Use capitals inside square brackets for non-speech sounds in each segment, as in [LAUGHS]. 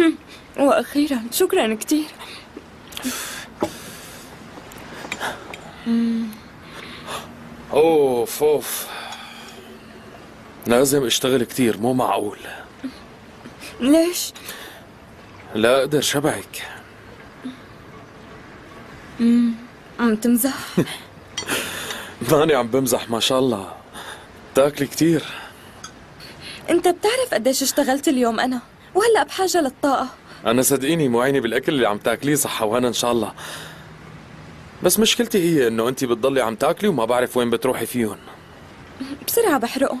[LAUGHS] وأخيرا شكرا كتير. أوف أوف. لازم أشتغل كتير مو معقول. ليش؟ لا أقدر شبعك. عم تمزح؟ [LAUGHS] ماني عم بمزح ما شاء الله. تاكلي كتير. أنت بتعرف قديش اشتغلت اليوم أنا؟ وهلا بحاجة للطاقة. أنا صدقيني مو عيني بالأكل اللي عم تاكليه صحة وهنا إن شاء الله. بس مشكلتي هي إنه انت بتضلي عم تاكلي وما بعرف وين بتروحي فيهم. بسرعة بحرقهم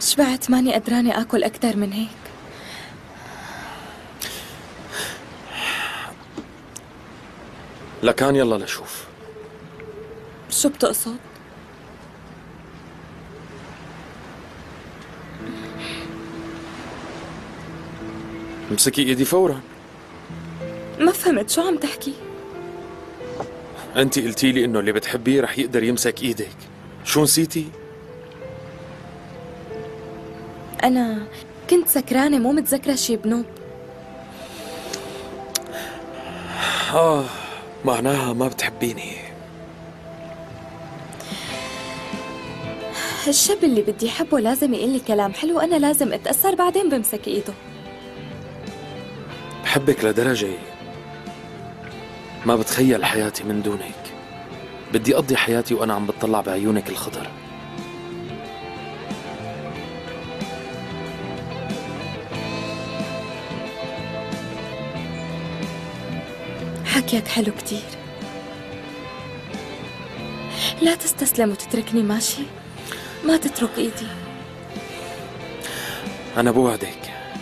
شبعت ماني قدرانة آكل أكتر من هيك؟ لكان يلا لشوف. شو بتقصد؟ امسكي ايدي فورا. ما فهمت شو عم تحكي؟ انت قلتي لي انه اللي بتحبيه رح يقدر يمسك إيدك. شو نسيتي؟ أنا كنت سكرانة مو متذكرة شي بنوب. آه معناها ما بتحبيني. الشاب اللي بدي أحبه لازم يقول لي كلام حلو وأنا لازم أتأثر بعدين بمسك إيده. بحبك لدرجة ما بتخيل حياتي من دونك. بدي أقضي حياتي وأنا عم بتطلع بعيونك الخضر. حكيك حلو كتير. لا تستسلم وتتركني ماشي؟ ما تترك إيدي. أنا بوعدك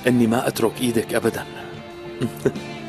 إني ما أترك إيدك أبداً. Ha. [LAUGHS]